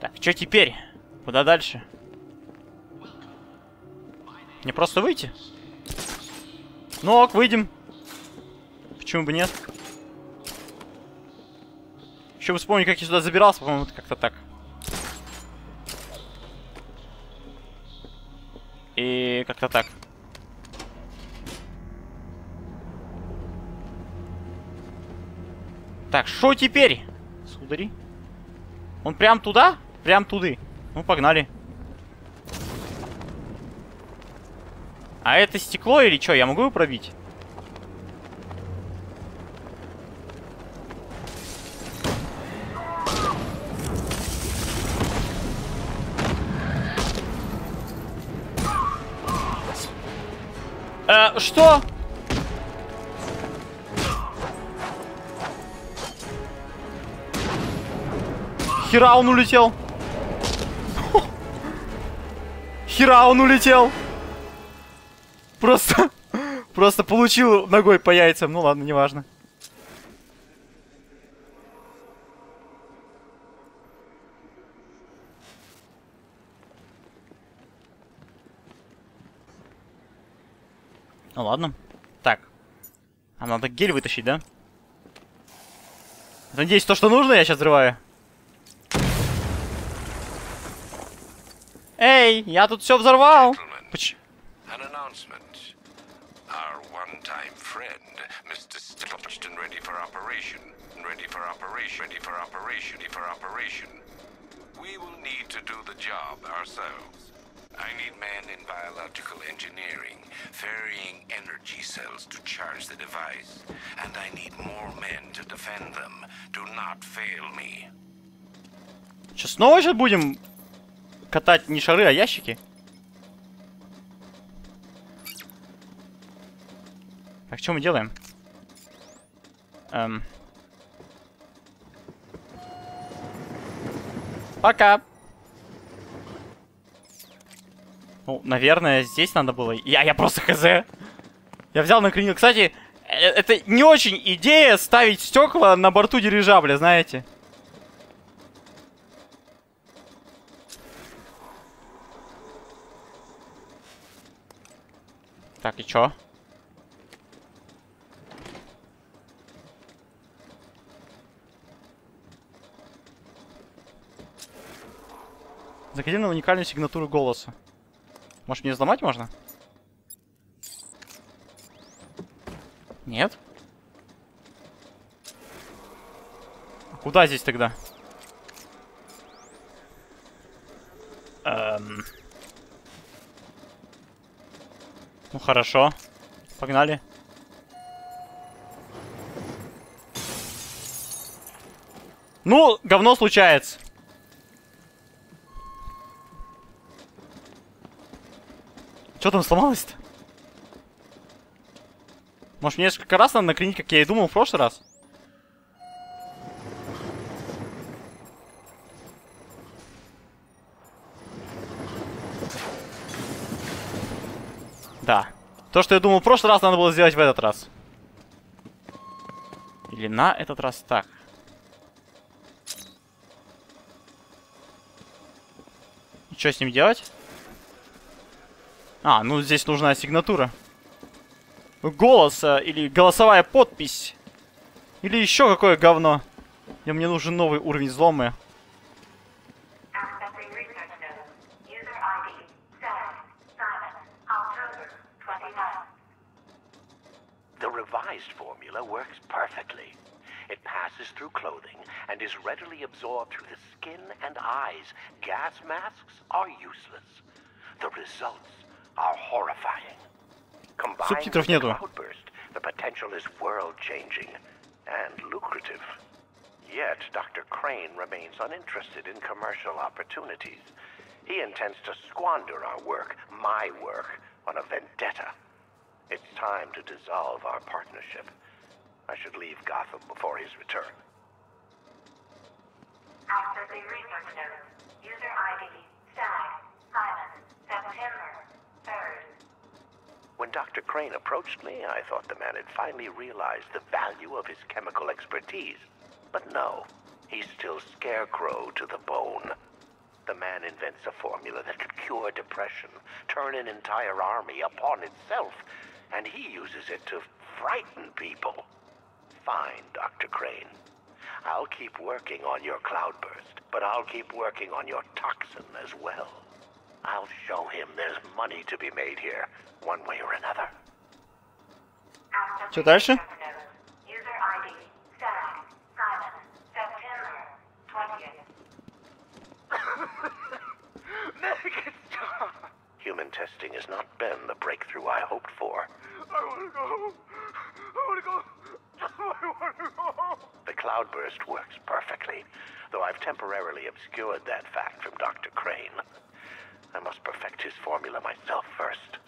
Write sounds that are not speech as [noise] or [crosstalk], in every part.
Так, что теперь? Куда дальше? Мне просто выйти? Ну ок, выйдем. Почему бы нет? Еще бы вспомнить, как я сюда забирался, по-моему, как-то так. И как-то так. Так, что теперь? Судари? Он прям туда? Прям туды. Ну, погнали. А это стекло или что? Я могу его пробить? Э, что? Хера он улетел. Хера он улетел. Просто, просто получил ногой по яйцам. Ну ладно, неважно. Ну ладно. Так. А надо гель вытащить, да? Надеюсь, то, что нужно, я сейчас взрываю. Ready for operation. Ready for operation. We will need to do the job ourselves. I need men in biological engineering, ferrying energy cells to charge the device. And I need more men to defend them. Do not fail me. Что, снова сейчас будем катать не шары, а ящики? Так, что мы делаем? Эм. Пока. Ну, наверное, здесь надо было. Я, я просто хз. Я взял наклонил. Кстати, э, это не очень идея ставить стекла на борту дирижабля, знаете. Так, и чё? Заходи на уникальную сигнатуру голоса. Может, мне взломать можно? Нет? А Куда здесь тогда? Эм... Ну хорошо. Погнали. Ну, говно случается. Что там сломалось-то? Может, несколько раз надо накренить, как я и думал в прошлый раз? Да. То, что я думал в прошлый раз, надо было сделать в этот раз. Или на этот раз так. И что с ним делать? А, ну здесь нужна сигнатура. Голос э, или голосовая подпись. Или еще какое говно. И мне нужен новый уровень взлома. Combined Субтитров with the нету. cloudburst, the potential is world-changing and lucrative. Yet Dr. Crane remains uninterested in commercial opportunities. He intends to squander our work, my work, on a vendetta. It's time to dissolve our partnership. I should leave Gotham before his return. Dr. Crane approached me, I thought the man had finally realized the value of his chemical expertise. But no, he's still scarecrow to the bone. The man invents a formula that could cure depression, turn an entire army upon itself, and he uses it to frighten people. Fine, Dr. Crane. I'll keep working on your cloudburst, but I'll keep working on your toxin as well. I'll show him there's money to be made here, one way or another. Access Чё дальше? [laughs] representative. User ID, Stag, Simon, September 20th. Human testing has not been the breakthrough I hoped for. I wanna go. I wanna go. [laughs] I wanna go. The cloudburst works perfectly, though I've temporarily obscured that fact from Dr. Crane. I must perfect his formula myself first.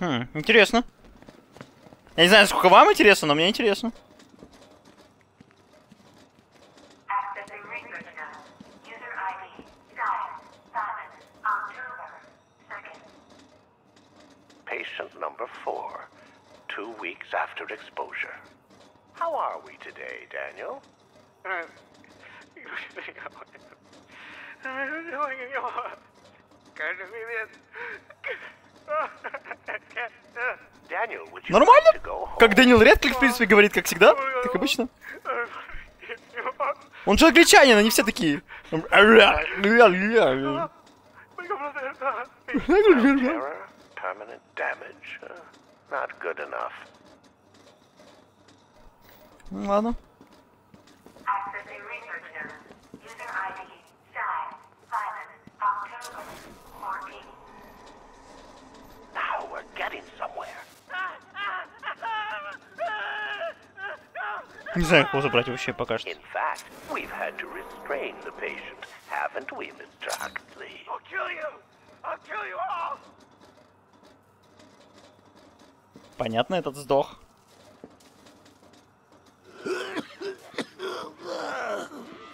Хм, интересно. Я не знаю, сколько вам интересно, но мне интересно. Accessing research now. User ID, Stag, Simon, October 2nd. Patient number four, two weeks after exposure. How are we today, Daniel? Daniel, would [laughs] you Нормально? Как Дэниел Редклифф, в принципе, говорит, как всегда. Как обычно. Он же англичанин, они все такие. Terror, Не знаю, как его забрать вообще пока что. In fact, we've had to restrain the patient, haven't we, Mr. Huxley? I'll kill you. I'll kill you all. Понятно, этот сдох.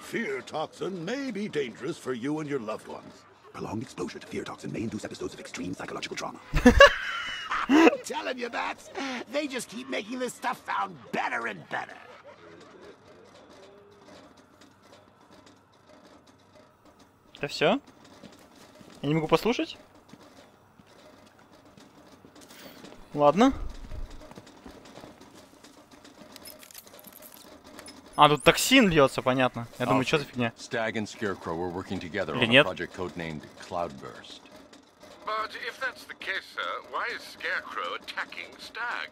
Fear toxin may be dangerous for you and your loved ones. Prolonged exposure to fear toxin may induce episodes of extreme psychological trauma. I'm telling you, Bats, they just keep making this stuff sound better and better. Это все? Я не могу послушать? Ладно. А, тут токсин льется, понятно. Я думаю, что за фигня? Stag and Scarecrow were working together Или on a нет? project codenamed Cloudburst. But if that's the case, sir, why is Scarecrow attacking Stag?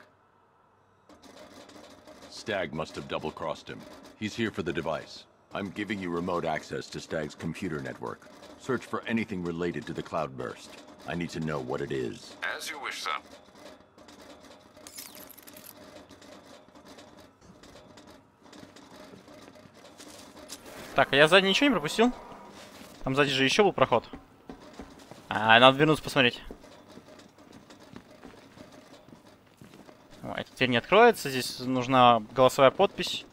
Stag must have double-crossed him. He's here for the device. I'm giving you remote access to Stag's computer network. Search for anything related to the Cloudburst. I need to know what it is. As you wish, sir. Так, а я сзади ничего не пропустил? Там сзади же еще был проход. А, надо вернуться посмотреть. О, эта дверь не откроется, здесь нужна голосовая подпись.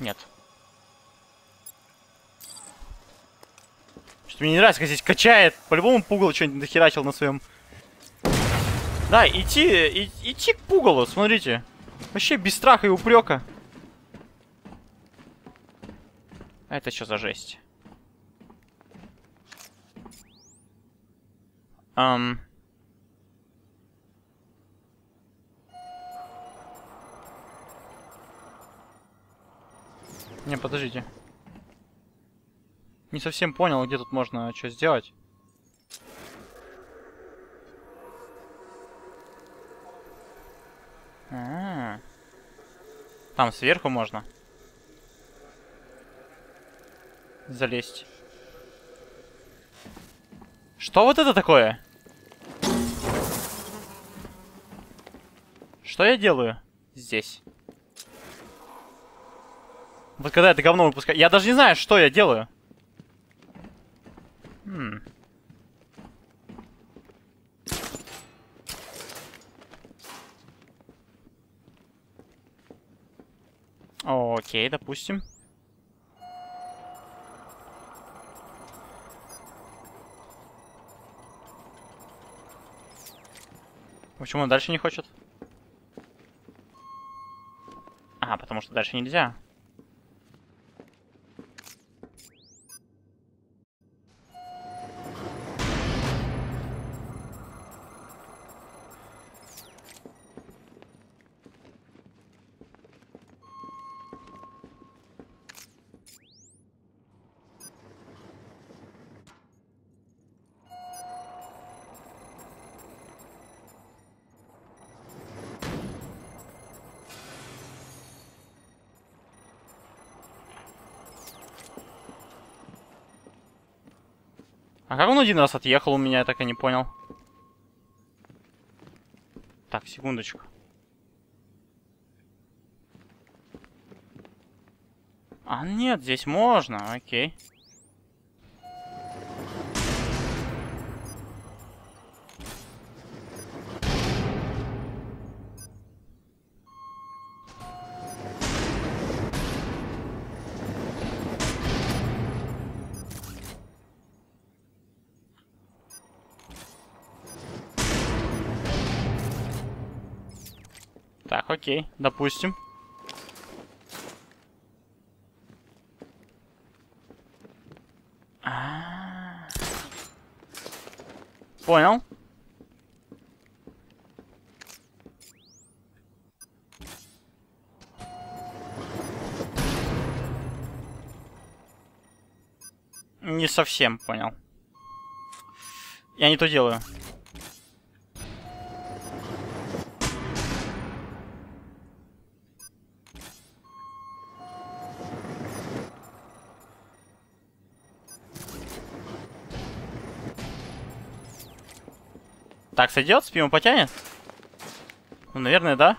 Нет. Что-то мне не нравится, как здесь качает. По-любому пугало что-нибудь дохерачил на своем да, идти, и- идти к пугалу, смотрите. Вообще без страха и упрека. А это что за жесть? Ам. Не, подождите. Не совсем понял, где тут можно что сделать. А. Там сверху можно. Залезть. Что вот это такое? Что я делаю здесь? Вот когда это говно выпускает, Я даже не знаю, что я делаю. Хм. Окей, допустим. Почему он дальше не хочет? А, потому что дальше нельзя. Как он один раз отъехал у меня, я так и не понял. Так, секундочку. А, нет, здесь можно, окей. Окей, допустим. А. Понял. Не совсем понял. Я не то делаю. Так, сойдет? Спимо потянет? Ну, наверное, да.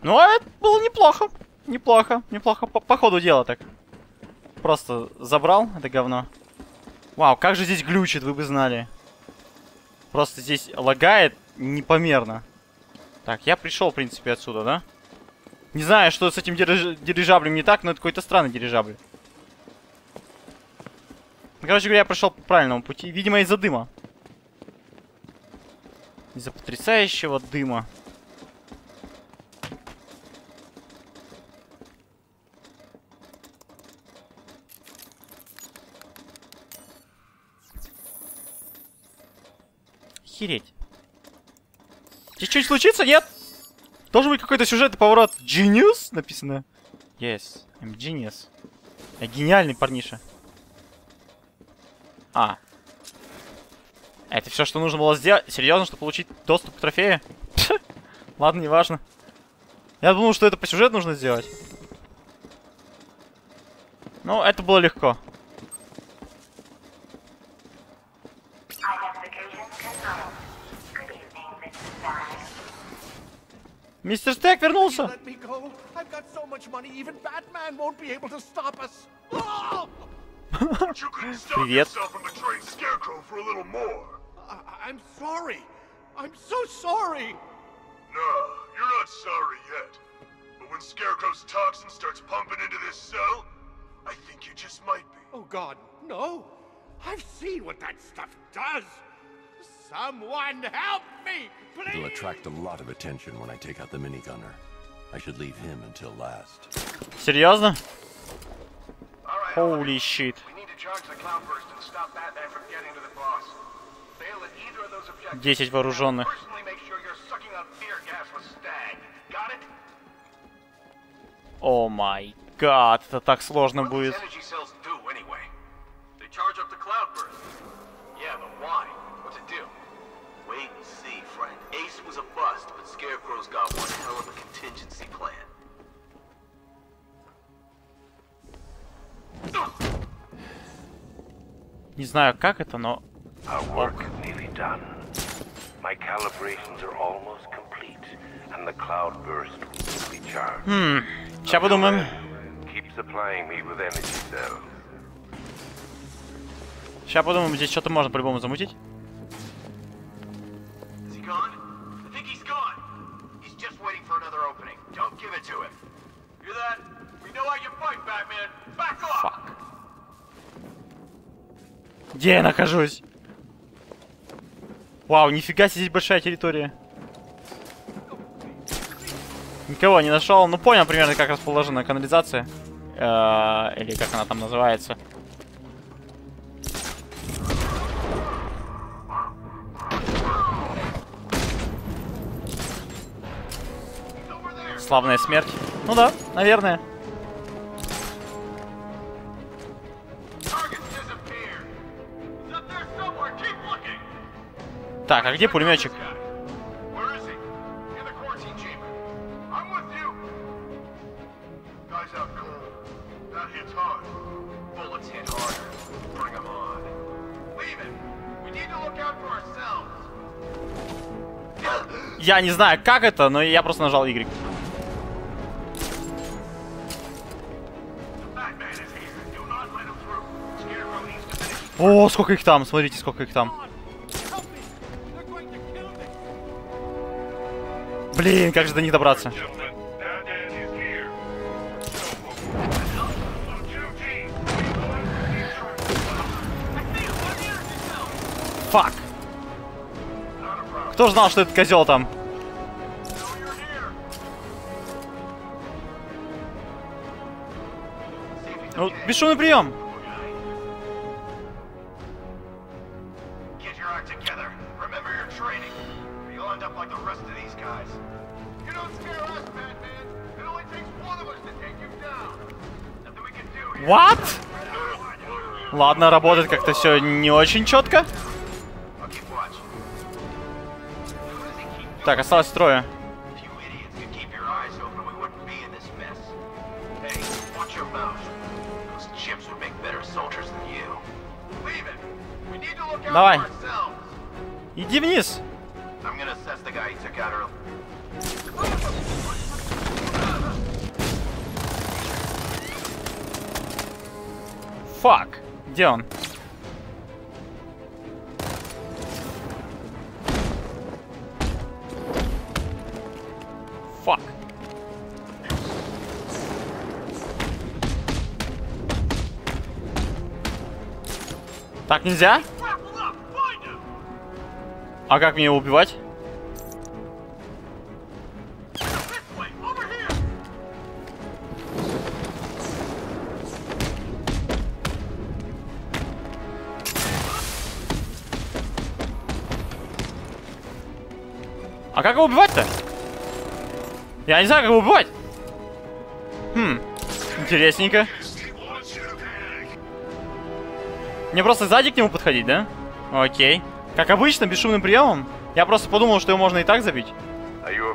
Ну, а это было неплохо. Неплохо, неплохо. По, по ходу дела так. Просто забрал это говно. Вау, как же здесь глючит, вы бы знали. Просто здесь лагает непомерно. Так, я пришел, в принципе, отсюда, да? Не знаю, что с этим дириж... дирижаблем не так, но это какой-то странный дирижабль. Ну, короче говоря, я прошел по правильному пути. Видимо, из-за дыма. Из-за потрясающего дыма. Хереть. Здесь что-нибудь случится? Нет? Должен быть какой-то сюжетный поворот. Genius написано. Yes, I'm genius. Я гениальный парниша. А. Это все, что нужно было сделать? Серьезно, чтобы получить доступ к трофею? Ладно, неважно. Я думал, что это по сюжету нужно сделать. Ну, это было легко. Мистер Стек вернулся. Привет. yourself from betraying Scarecrow for a little more. I- I'm sorry. I'm so sorry. No, you're not sorry yet. But when Scarecrow's toxin starts pumping into this cell, I think you just might be. Oh, God, no. I've seen what that stuff does. Someone help me, please. It'll attract a lot of attention when I take out the minigunner. I should leave him until last. Серьезно? All right, Holy shit. 10 вооруженных. О май гад, это так сложно будет. does Не знаю, как это, но... Хм, сейчас подумаем. Сейчас подумаем, здесь что-то можно по-любому замутить. Где я нахожусь? Вау, нифига себе, здесь большая территория. Никого не нашел. Ну, понял примерно, как расположена канализация. Э, Или как она там называется. Славная смерть. Ну да, наверное. Look out for ourselves. Я не знаю, как это, но я просто нажал Y. О, сколько их там, смотрите, сколько их там. Блин, как же до них добраться? Фак. Кто знал, что этот козел там? Ну, бесшумный прием. What? Ладно, работает как-то все не очень четко. Так, осталось трое. If you idiots Фак. Где он? Фак. Так нельзя? А как мне его убивать? Его убивать-то? Я не знаю, как его убивать. Хм, интересненько. Мне просто сзади к нему подходить, да? Окей. Как обычно, бесшумным приемом. Я просто подумал, что его можно и так забить. You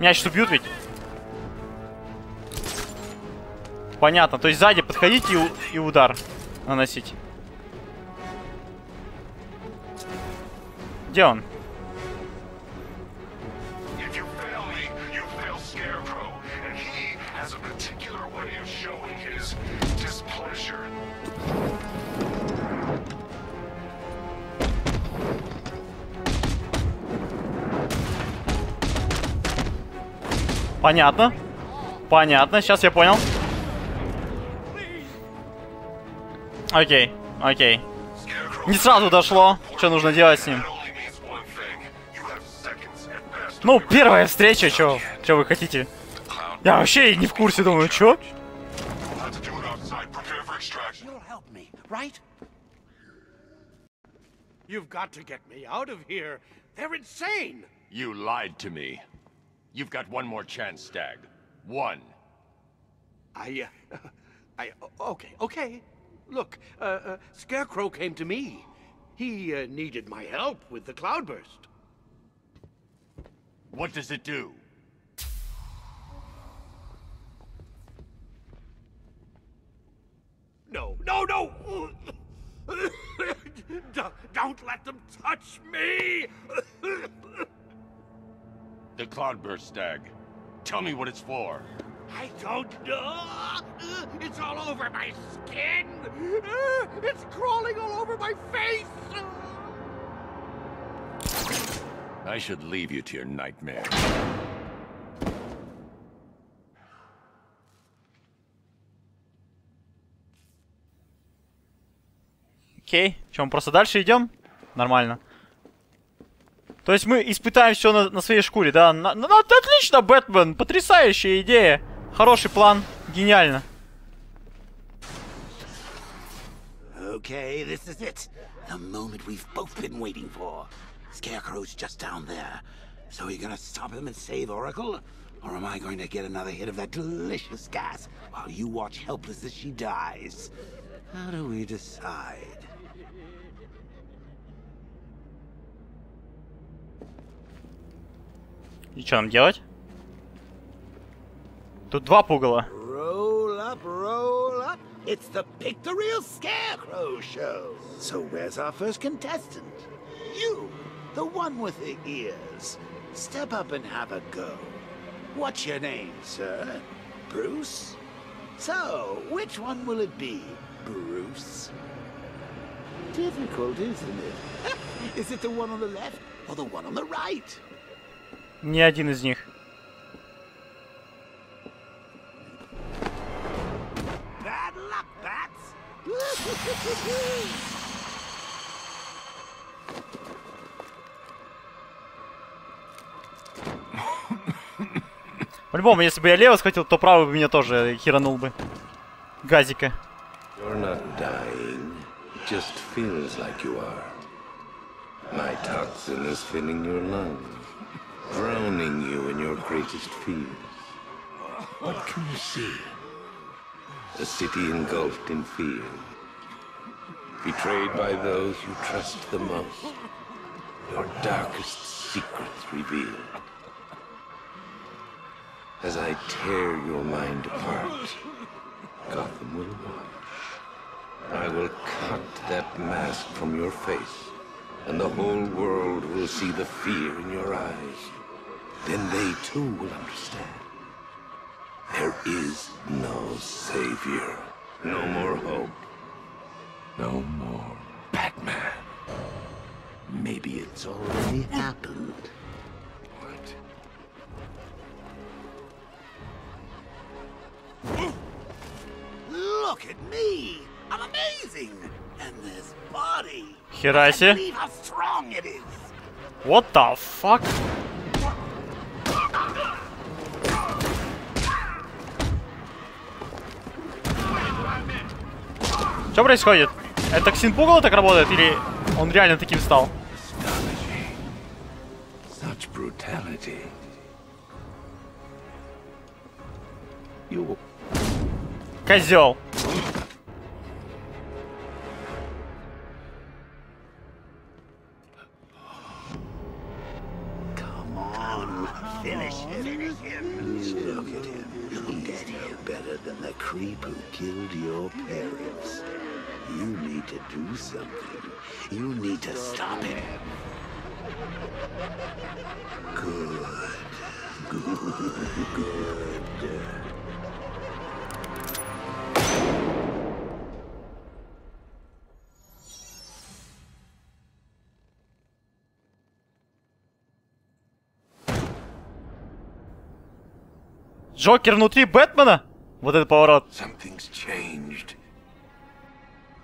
Меня сейчас убьют ведь. Понятно. То есть сзади подходить и, и удар наносить. Где он? Понятно. Понятно, сейчас я понял. Окей, окей. Не сразу дошло, что нужно делать с ним. Ну, первая встреча, что что вы хотите? Я вообще не в курсе, думаю, что? You've got to get me out of here. They're insane. You lied to me. You've got one more chance, Stag. One. I, uh, I, okay, okay. Look, uh, uh, Scarecrow came to me. He uh, needed my help with the cloudburst. What does it do? No, no, no! [coughs] don't, don't let them touch me! [coughs] The Cloudburst Stag. Tell me what it's for. I don't know. It's all over my skin. It's crawling all over my face. I should leave you to your nightmare. Окей. Чем мы просто дальше идем? Нормально. То есть мы испытаем все на, на своей шкуре, да? На- на- отлично, Бэтмен! Потрясающая идея! Хороший план. Гениально. Okay, this is it. The moment we've both been waiting for. Scarecrow's just down there. So are you gonna stop him and save Oracle? Or am I going to get another hit of that delicious gas while you watch helpless as she dies? How do we decide? И что нам делать? Тут два пугала. Roll up, roll up. It's the Pick the Real Scarecrow show. So where's our first contestant? You, the one with the ears. Step up and have a go. What's your name, sir? Bruce? So, which one will it be, Bruce? Difficult, isn't it? [laughs] Is it the one on the left or the one on the right? Ни один из них. По-любому, если бы я лево схватил, то правый бы меня тоже херанул бы. Газика. You're not dying. It just feels like you are. My toxin is filling your lungs, drowning you in your greatest fears. What can you see? A city engulfed in fear. Betrayed by those you trust the most. Your darkest secrets revealed. As I tear your mind apart, Gotham will watch. I will cut that mask from your face, and the whole world will see the fear in your eyes then they too will understand. There is no savior. No more hope. No more Batman. Maybe it's already happened. What? Look at me! I'm amazing! And this body! Hirashi? I how strong it is! What the fuck? Что происходит? Это Ксинпугало так работает или он реально таким стал? Козел. Look at him. He's no better than the creep who killed your parents. You need to do something. You need to stop him. Good. Good. Good. Джокер внутри Бэтмена? Вот это поворот. something's changed.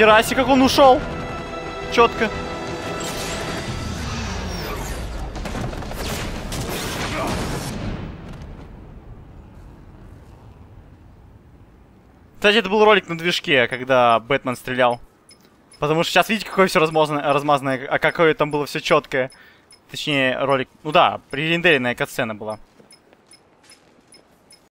Хераси, как он ушел. Четко. Кстати, это был ролик на движке, когда Бэтмен стрелял. Потому что сейчас видите, какое все размазанное, а какое там было все четкое. Точнее, ролик... Ну да, пререндеренная катсцена была.